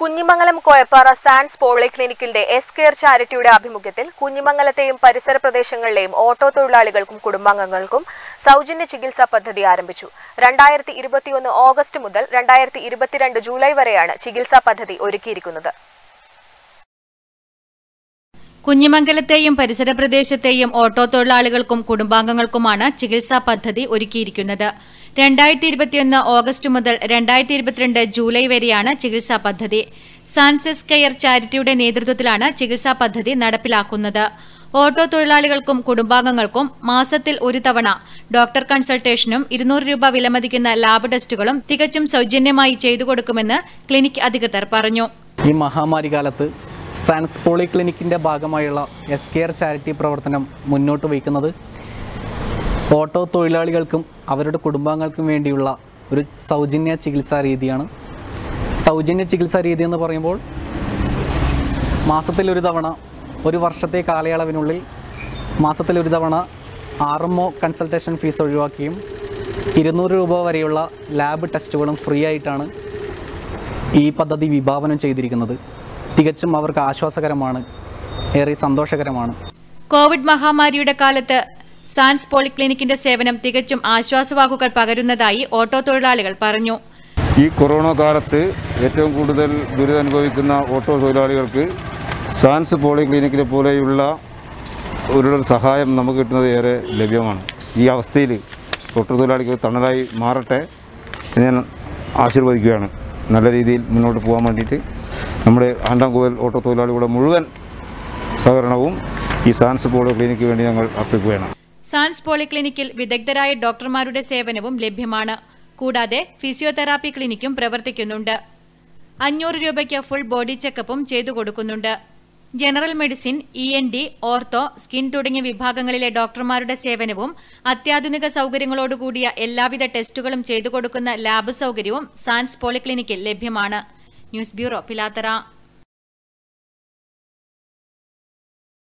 Kunhimangalam Koyappara Sans പോളിക്ലിനിക്കിന്റെ S care ചാരിറ്റിയുടെ ആഭിമുഖ്യത്തിൽ കുഞ്ഞിമംഗലത്തെയും പരിസര പ്രദേശങ്ങളിലെയും ഓട്ടോ തൊഴിലാളികൾക്കും കുടുംബാംഗങ്ങൾക്കും സൗജന്യ ചികിത്സാ പദ്ധതി ആരംഭിച്ചു. രണ്ടായിരത്തി ഇരുപത്തിയൊന്ന് ഓഗസ്റ്റ് മുതൽ രണ്ടായിരത്തി ഇരുപത്തിരണ്ട് ജൂലൈ വരെയാണ് ചികിത്സാ പദ്ധതി ഒരുക്കിയിരിക്കുന്നത്. കുഞ്ഞിമംഗലത്തെയും പരിസര പ്രദേശത്തെയും ഓട്ടോ തൊഴിലാളികൾക്കും കുടുംബാംഗങ്ങൾക്കുമാണ് ചികിത്സാ പദ്ധതി ഒരുക്കിയിരിക്കുന്നത്. രണ്ടായിരത്തി ഇരുപത്തിയൊന്ന് ഓഗസ്റ്റ് മുതൽ രണ്ടായിരത്തി ഇരുപത്തിരണ്ട് ജൂലൈ വരെയാണ് ചികിത്സാ പദ്ധതി. സാൻസസ് കെയർ ചാരിറ്റിയുടെ നേതൃത്വത്തിലാണ് ചികിത്സാ പദ്ധതി നടപ്പിലാക്കുന്നത്. ഓട്ടോ തൊഴിലാളികൾക്കും കുടുംബാംഗങ്ങൾക്കും മാസത്തിൽ ഒരു തവണ ഡോക്ടർ കൺസൾട്ടേഷനും ഇരുന്നൂറ് രൂപ വിലമതിക്കുന്ന ലാബ് ടെസ്റ്റുകളും തികച്ചും സൗജന്യമായി ചെയ്തു കൊടുക്കുമെന്ന് ക്ലിനിക് അധികൃതർ പറഞ്ഞു. ഈ മഹാമാരി കാലത്ത് സാൻസ് പോളിക്ലിനിക്കിന്റെ ഭാഗമായുള്ള എസ് കെയർ ചാരിറ്റി പ്രവർത്തനം മുന്നോട്ട് വയ്ക്കുന്നത് ഓട്ടോ തൊഴിലാളികൾക്കും അവരുടെ കുടുംബാംഗങ്ങൾക്കും വേണ്ടിയുള്ള ഒരു സൗജന്യ ചികിത്സാ രീതിയാണ്. സൗജന്യ ചികിത്സാ രീതി എന്ന് പറയുമ്പോൾ മാസത്തിലൊരു തവണ ഒരു വർഷത്തെ കാലയളവിനുള്ളിൽ മാസത്തിലൊരു തവണ R M O consultation fees ഒഴിവാക്കിയും ഇരുന്നൂറ് രൂപ വരെയുള്ള ലാബ് ടെസ്റ്റുകളും ഫ്രീ ആയിട്ടാണ് ഈ പദ്ധതി വിഭാവനം ചെയ്തിരിക്കുന്നത്. തികച്ചും അവർക്ക് ആശ്വാസകരമാണ് ഏറെ സന്തോഷകരമാണ്. കോവിഡ് മഹാമാരിയുടെ കാലത്ത് സാൻസ് പോളിക്ലിനിക്കിന്റെ സേവനം തികച്ചും ആശ്വാസവാക്കുകൾ പകരുന്നതായി ഓട്ടോ തൊഴിലാളികൾ പറഞ്ഞു. ഈ കൊറോണ കാലത്ത് ഏറ്റവും കൂടുതൽ ദുരിതമനുഭവിക്കുന്ന ഓട്ടോ തൊഴിലാളികൾക്ക് സാൻസ് പോളിക്ലിനിക്കിനെ പോലെയുള്ള ഒരു സഹായം നമുക്ക് കിട്ടുന്നത് ഏറെ ലഭ്യമാണ്. ഈ അവസ്ഥയിൽ ഓട്ടോ തൊഴിലാളികൾ തണലായി മാറട്ടെ ഞാൻ ആശീർവദിക്കുകയാണ്. നല്ല രീതിയിൽ മുന്നോട്ട് പോകാൻ വേണ്ടിയിട്ട് നമ്മുടെ ആണ്ടാംകോവൽ ഓട്ടോ തൊഴിലാളികളുടെ മുഴുവൻ സഹകരണവും ഈ സാൻസ് പോളിക്ലിനിക്ക് വേണ്ടി ഞങ്ങൾ അർപ്പിക്കുകയാണ്. സാൻസ് പോളിക്ലിനിക്കിൽ വിദഗ്ധരായ ഡോക്ടർമാരുടെ സേവനവും ലഭ്യമാണ്. കൂടാതെ ഫിസിയോതെറാപ്പി ക്ലിനിക്കും പ്രവർത്തിക്കുന്നുണ്ട്. അഞ്ഞൂറ് രൂപയ്ക്ക് ഫുൾ ബോഡി ചെക്കപ്പും ചെയ്തു കൊടുക്കുന്നുണ്ട്. General medicine E N T ortho skin തുടങ്ങിയ വിഭാഗങ്ങളിലെ ഡോക്ടർമാരുടെ സേവനവും അത്യാധുനിക സൗകര്യങ്ങളോടുകൂടിയ എല്ലാവിധ ടെസ്റ്റുകളും ചെയ്തു കൊടുക്കുന്ന ലാബ് സൗകര്യവും സാൻസ് പോളിക്ലിനിക്കിൽ ലഭ്യമാണ്. News bureau Pilathara.